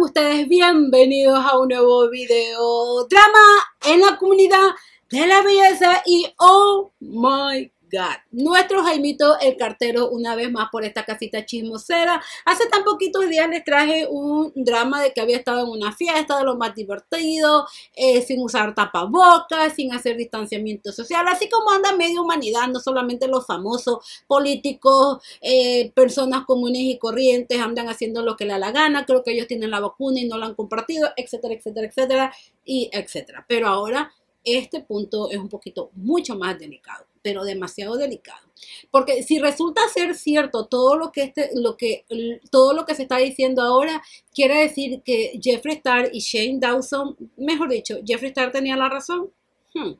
ustedes bienvenidos a un nuevo video drama en la comunidad de la belleza y oh my God. Nuestro Jaimito el cartero una vez más por esta casita chismosera. Hace tan poquitos días les traje un drama de que había estado en una fiesta de lo más divertido, eh, sin usar tapabocas, sin hacer distanciamiento social, así como anda medio humanidad, no solamente los famosos políticos, eh, personas comunes y corrientes andan haciendo lo que le da la gana, creo que ellos tienen la vacuna y no la han compartido, etcétera, etcétera, etcétera, y etcétera. Pero ahora este punto es un poquito mucho más delicado, pero demasiado delicado. Porque si resulta ser cierto todo lo que este, lo que todo lo que se está diciendo ahora, quiere decir que Jeffree Star y Shane Dawson, mejor dicho, Jeffree Star tenía la razón. Hmm.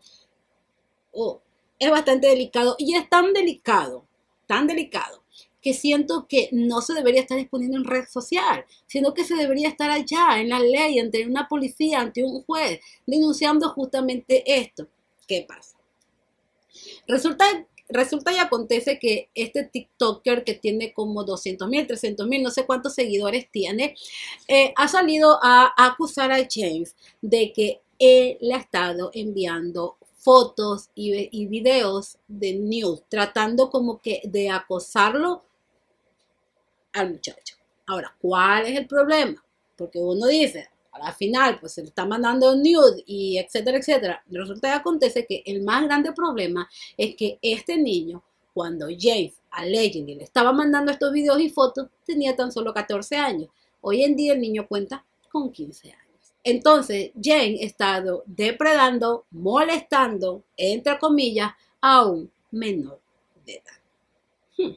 Oh, es bastante delicado y es tan delicado, tan delicado que siento que no se debería estar exponiendo en red social, sino que se debería estar allá, en la ley, ante una policía, ante un juez, denunciando justamente esto. ¿Qué pasa? Resulta resulta y acontece que este TikToker que tiene como 200 mil, 300 mil, no sé cuántos seguidores tiene, eh, ha salido a acusar a James de que él le ha estado enviando fotos y, y videos de news, tratando como que de acosarlo al muchacho. Ahora, ¿cuál es el problema? Porque uno dice, a final, pues se le está mandando nude y etcétera, etcétera. Resulta que acontece que el más grande problema es que este niño, cuando James a Legend le estaba mandando estos videos y fotos, tenía tan solo 14 años. Hoy en día el niño cuenta con 15 años. Entonces, Jane ha estado depredando, molestando, entre comillas, a un menor de edad. Hmm.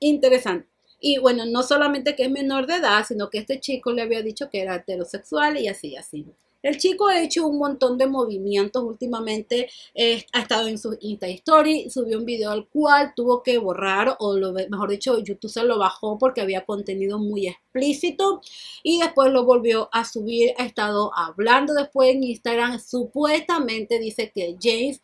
Interesante. Y bueno, no solamente que es menor de edad, sino que este chico le había dicho que era heterosexual y así, así. El chico ha hecho un montón de movimientos últimamente, eh, ha estado en su Insta Story, subió un video al cual tuvo que borrar, o lo, mejor dicho, YouTube se lo bajó porque había contenido muy explícito y después lo volvió a subir, ha estado hablando después en Instagram, supuestamente dice que James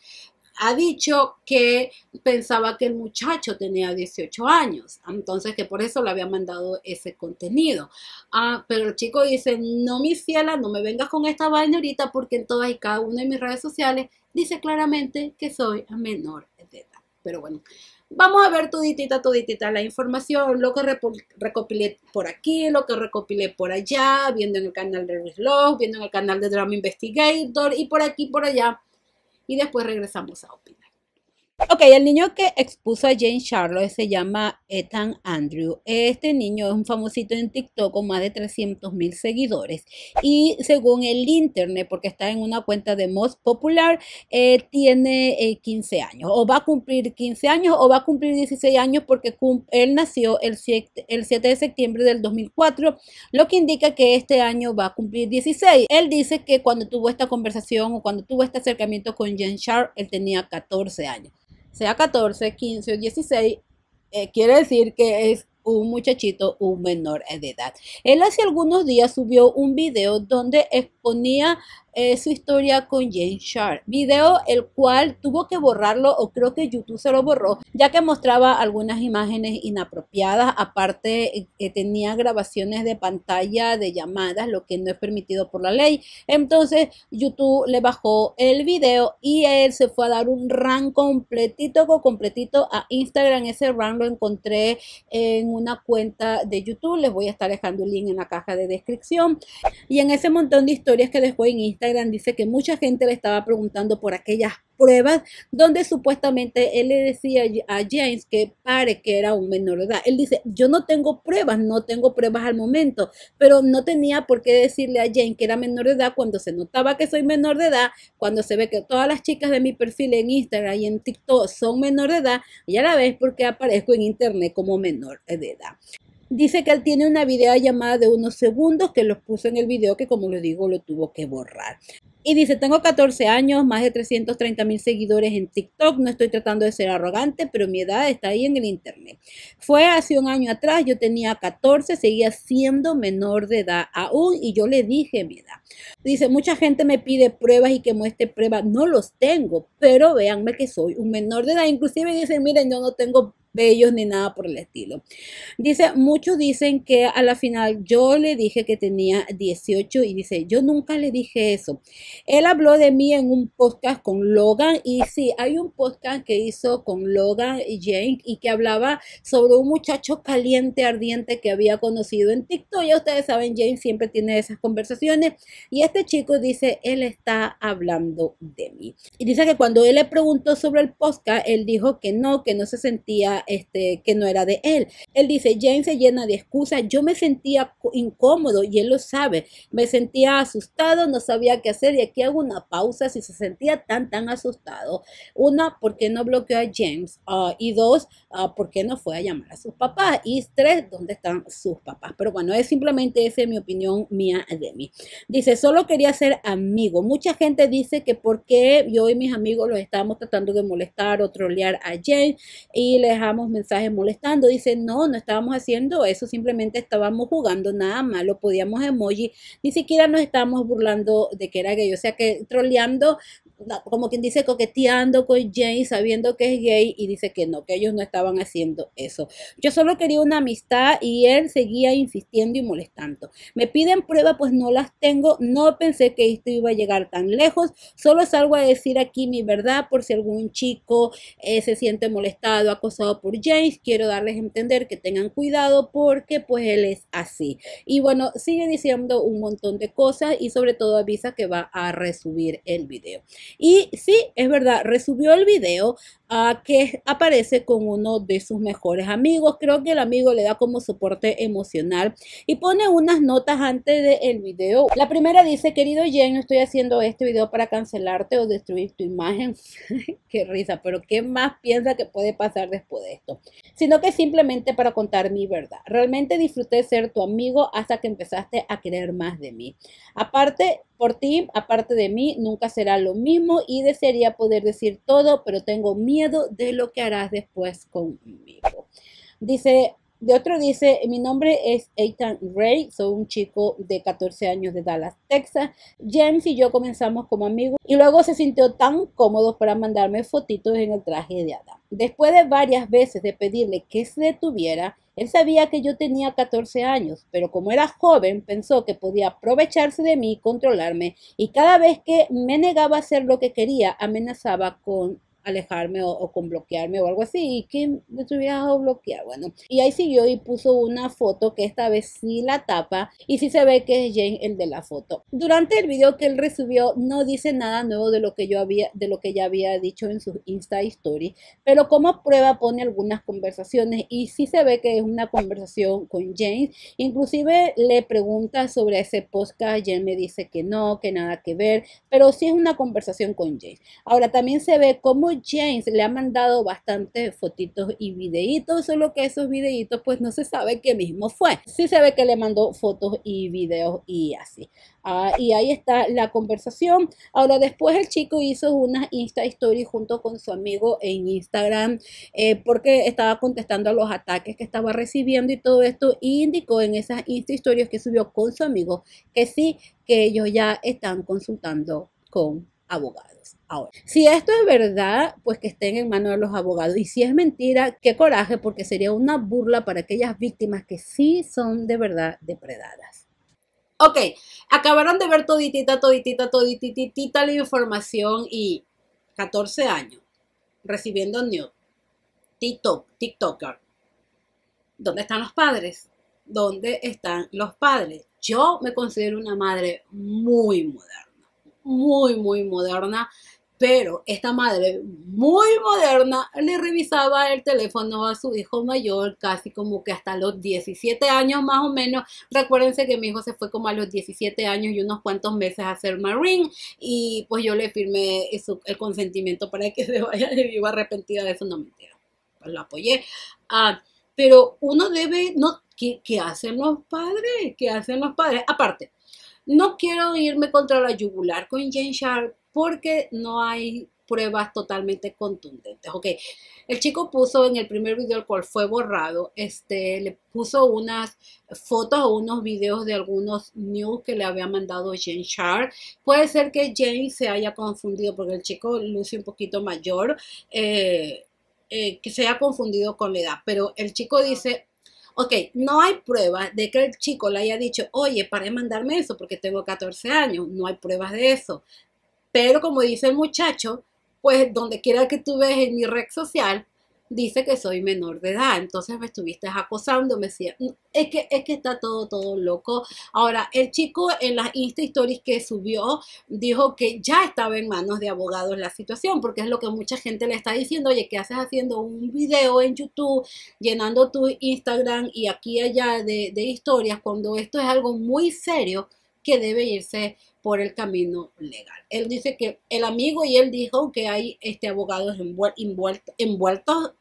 ha dicho que pensaba que el muchacho tenía 18 años, entonces que por eso le había mandado ese contenido. Ah, pero el chico dice, no mi ciela, no me vengas con esta vaina ahorita porque en todas y cada una de mis redes sociales dice claramente que soy menor de edad. Pero bueno, vamos a ver toditita, toditita la información, lo que recopilé por aquí, lo que recopilé por allá, viendo en el canal de Love, viendo en el canal de Drama Investigator y por aquí, por allá y después regresamos a opinar. Ok, el niño que expuso a Jane Charlotte se llama Ethan Andrew. Este niño es un famosito en TikTok con más de 300 mil seguidores. Y según el internet, porque está en una cuenta de Most Popular, eh, tiene 15 eh, años. O va a cumplir 15 años o va a cumplir 16 años porque él nació el 7, el 7 de septiembre del 2004, lo que indica que este año va a cumplir 16. Él dice que cuando tuvo esta conversación o cuando tuvo este acercamiento con Jane Charlotte, él tenía 14 años sea 14, 15 o 16, eh, quiere decir que es un muchachito, un menor de edad. Él hace algunos días subió un video donde exponía eh, su historia con Jane Sharp, video el cual tuvo que borrarlo o creo que YouTube se lo borró, ya que mostraba algunas imágenes inapropiadas, aparte eh, tenía grabaciones de pantalla de llamadas, lo que no es permitido por la ley. Entonces YouTube le bajó el video y él se fue a dar un run completito, completito a Instagram. Ese run lo encontré en una cuenta de YouTube, les voy a estar dejando el link en la caja de descripción. Y en ese montón de historias que dejó en Instagram, dice que mucha gente le estaba preguntando por aquellas pruebas donde supuestamente él le decía a James que pare que era un menor de edad. Él dice, yo no tengo pruebas, no tengo pruebas al momento, pero no tenía por qué decirle a James que era menor de edad cuando se notaba que soy menor de edad, cuando se ve que todas las chicas de mi perfil en Instagram y en TikTok son menor de edad, y a la vez porque aparezco en internet como menor de edad. Dice que él tiene una videollamada de unos segundos que los puso en el video que como le digo lo tuvo que borrar. Y dice, tengo 14 años, más de 330 mil seguidores en TikTok, no estoy tratando de ser arrogante, pero mi edad está ahí en el Internet. Fue hace un año atrás, yo tenía 14, seguía siendo menor de edad aún y yo le dije mi edad. Dice, mucha gente me pide pruebas y que muestre pruebas, no los tengo, pero véanme que soy un menor de edad. Inclusive dicen, miren, yo no tengo bellos ni nada por el estilo. Dice, muchos dicen que a la final yo le dije que tenía 18 y dice, yo nunca le dije eso. Él habló de mí en un podcast con Logan y sí, hay un podcast que hizo con Logan y Jane y que hablaba sobre un muchacho caliente, ardiente que había conocido en TikTok. Ya ustedes saben, Jane siempre tiene esas conversaciones y este chico dice, él está hablando de mí. Y dice que cuando él le preguntó sobre el podcast, él dijo que no, que no se sentía este, que no era de él. Él dice, James se llena de excusas, yo me sentía incómodo y él lo sabe, me sentía asustado, no sabía qué hacer y aquí hago una pausa si se sentía tan, tan asustado. Una, ¿por qué no bloqueó a James? Ah, y dos, uh, ¿por qué no fue a llamar a sus papás? Y tres, ¿dónde están sus papás? Pero bueno, es simplemente esa es mi opinión mía de mí. Dice, solo quería ser amigo. Mucha gente dice que porque yo y mis amigos los estábamos tratando de molestar o trolear a James y les mensajes molestando. Dice, no, no estábamos haciendo eso, simplemente estábamos jugando, nada más, lo podíamos emoji, ni siquiera nos estábamos burlando de que era gay, o sea que troleando como quien dice, coqueteando con Jane, sabiendo que es gay y dice que no, que ellos no estaban haciendo eso. Yo solo quería una amistad y él seguía insistiendo y molestando. Me piden pruebas, pues no las tengo. No pensé que esto iba a llegar tan lejos. Solo salgo a decir aquí mi verdad por si algún chico eh, se siente molestado, acosado por James. Quiero darles a entender que tengan cuidado porque pues él es así. Y bueno, sigue diciendo un montón de cosas y sobre todo avisa que va a resubir el video. Y sí, es verdad, resubió el video que aparece con uno de sus mejores amigos. Creo que el amigo le da como soporte emocional y pone unas notas antes del video. La primera dice, querido Jen, no estoy haciendo este video para cancelarte o destruir tu imagen. qué risa, pero ¿qué más piensa que puede pasar después de esto? Sino que simplemente para contar mi verdad. Realmente disfruté ser tu amigo hasta que empezaste a querer más de mí. Aparte, por ti, aparte de mí, nunca será lo mismo y desearía poder decir todo, pero tengo miedo de lo que harás después conmigo. Dice, de otro dice, mi nombre es Ethan Ray, soy un chico de 14 años de Dallas, Texas. James y yo comenzamos como amigos y luego se sintió tan cómodo para mandarme fotitos en el traje de Adam. Después de varias veces de pedirle que se detuviera, él sabía que yo tenía 14 años, pero como era joven, pensó que podía aprovecharse de mí controlarme, y cada vez que me negaba a hacer lo que quería, amenazaba con alejarme o, con bloquearme o algo así y que me tuviera a bloquear. Bueno, y ahí siguió y puso una foto que esta vez sí la tapa y sí se ve que es Jane el de la foto. Durante el video que él recibió no dice nada nuevo de lo que yo había, de lo que ya había dicho en su Insta Story, pero como prueba pone algunas conversaciones y sí se ve que es una conversación con Jane. Inclusive le pregunta sobre ese podcast, Jane me dice que no, que nada que ver, pero sí es una conversación con Jane. Ahora también se ve cómo James le ha mandado bastantes fotitos y videitos, solo que esos videitos pues no se sabe qué mismo fue. Sí se ve que le mandó fotos y videos y así. Ah, y ahí está la conversación. Ahora después el chico hizo una Insta Story junto con su amigo en Instagram eh, porque estaba contestando a los ataques que estaba recibiendo y todo esto y indicó en esas Insta Stories que subió con su amigo que sí, que ellos ya están consultando con abogados. Ahora, si esto es verdad, pues que estén en manos de los abogados. Y si es mentira, qué coraje, porque sería una burla para aquellas víctimas que sí son de verdad depredadas. Ok, acabaron de ver toditita, toditita, todititita la información y 14 años recibiendo new TikTok, TikToker. ¿Dónde están los padres? ¿Dónde están los padres? Yo me considero una madre muy moderna, muy, muy moderna pero esta madre muy moderna le revisaba el teléfono a su hijo mayor casi como que hasta los 17 años más o menos. Recuérdense que mi hijo se fue como a los 17 años y unos cuantos meses a hacer Marine y pues yo le firmé el consentimiento para que se vaya de vivo arrepentida de eso, no mentira. Pues lo apoyé. Ah, pero uno debe, no, ¿qué, ¿qué hacen los padres? ¿Qué hacen los padres? Aparte, no quiero irme contra la yugular con Jane Sharp porque no hay pruebas totalmente contundentes. Ok, el chico puso en el primer video, el cual fue borrado, este, le puso unas fotos o unos videos de algunos news que le había mandado Jane Sharp. Puede ser que Jane se haya confundido porque el chico luce un poquito mayor. Eh, eh, que se haya confundido con la edad. Pero el chico dice, ok, no hay pruebas de que el chico le haya dicho, oye, para mandarme eso porque tengo 14 años. No hay pruebas de eso. Pero como dice el muchacho, pues donde quiera que tú ves en mi red social, dice que soy menor de edad, entonces me estuviste acosando, me decía, mm, es que, es que está todo, todo loco. Ahora, el chico en las Insta Stories que subió dijo que ya estaba en manos de abogados la situación, porque es lo que mucha gente le está diciendo, oye, ¿qué haces haciendo un video en YouTube, llenando tu Instagram y aquí y allá de, historias, cuando esto es algo muy serio que debe irse por el camino legal. Él dice que el amigo y él dijo que hay este, abogados envueltos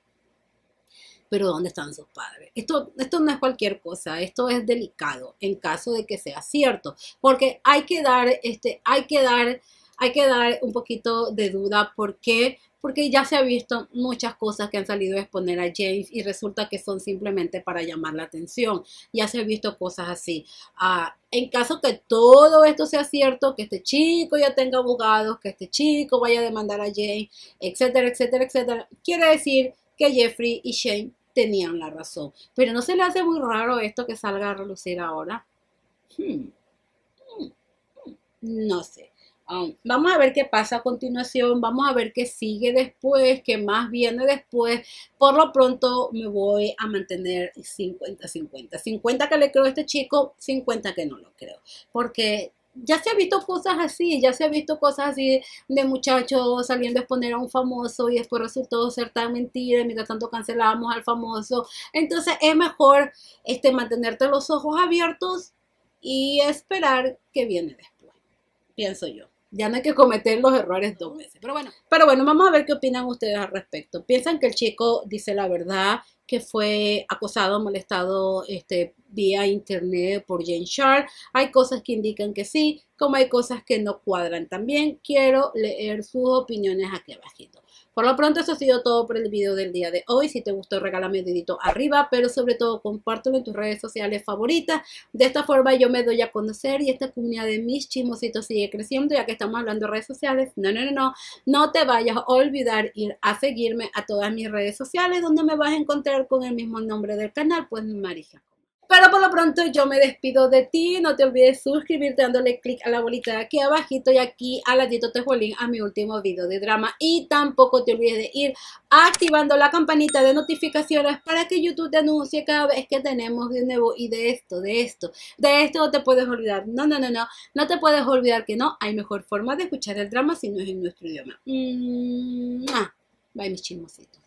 pero ¿dónde están sus padres? Esto, esto no es cualquier cosa, esto es delicado en caso de que sea cierto, porque hay que dar, este, hay que dar, hay que dar un poquito de duda porque porque ya se ha visto muchas cosas que han salido a exponer a James y resulta que son simplemente para llamar la atención. Ya se ha visto cosas así. Ah, en caso que todo esto sea cierto, que este chico ya tenga abogados, que este chico vaya a demandar a James, etcétera, etcétera, etcétera, quiere decir que Jeffrey y Shane tenían la razón. Pero no se le hace muy raro esto que salga a relucir ahora. Hmm. Hmm. Hmm. No sé. Um, vamos a ver qué pasa a continuación, vamos a ver qué sigue después, qué más viene después. Por lo pronto me voy a mantener 50-50. 50 que le creo a este chico, 50 que no lo creo. Porque ya se ha visto cosas así, ya se ha visto cosas así de muchachos saliendo a exponer a un famoso y después resultó ser tan mentira y mientras tanto cancelamos al famoso. Entonces es mejor este, mantenerte los ojos abiertos y esperar que viene después, pienso yo. Ya no hay que cometer los errores dos veces. Pero bueno, pero bueno, vamos a ver qué opinan ustedes al respecto. ¿Piensan que el chico dice la verdad? que fue acosado, molestado este, vía internet por Jane Sharp. Hay cosas que indican que sí, como hay cosas que no cuadran. También quiero leer sus opiniones aquí abajito. Por lo pronto eso ha sido todo por el video del día de hoy. Si te gustó regálame un dedito arriba, pero sobre todo compártelo en tus redes sociales favoritas. De esta forma yo me doy a conocer y esta comunidad de mis chismositos sigue creciendo ya que estamos hablando de redes sociales. No, no, no, no. No te vayas a olvidar ir a seguirme a todas mis redes sociales donde me vas a encontrar con el mismo nombre del canal, pues Marija. Pero por lo pronto yo me despido de ti. No te olvides suscribirte dándole clic a la bolita de aquí abajito y aquí al ladito te link a mi último video de drama. Y tampoco te olvides de ir activando la campanita de notificaciones para que YouTube te anuncie cada vez que tenemos de nuevo. Y de esto, de esto, de esto no te puedes olvidar. No, no, no, no. No te puedes olvidar que no. Hay mejor forma de escuchar el drama si no es en nuestro idioma. Bye mis chismositos.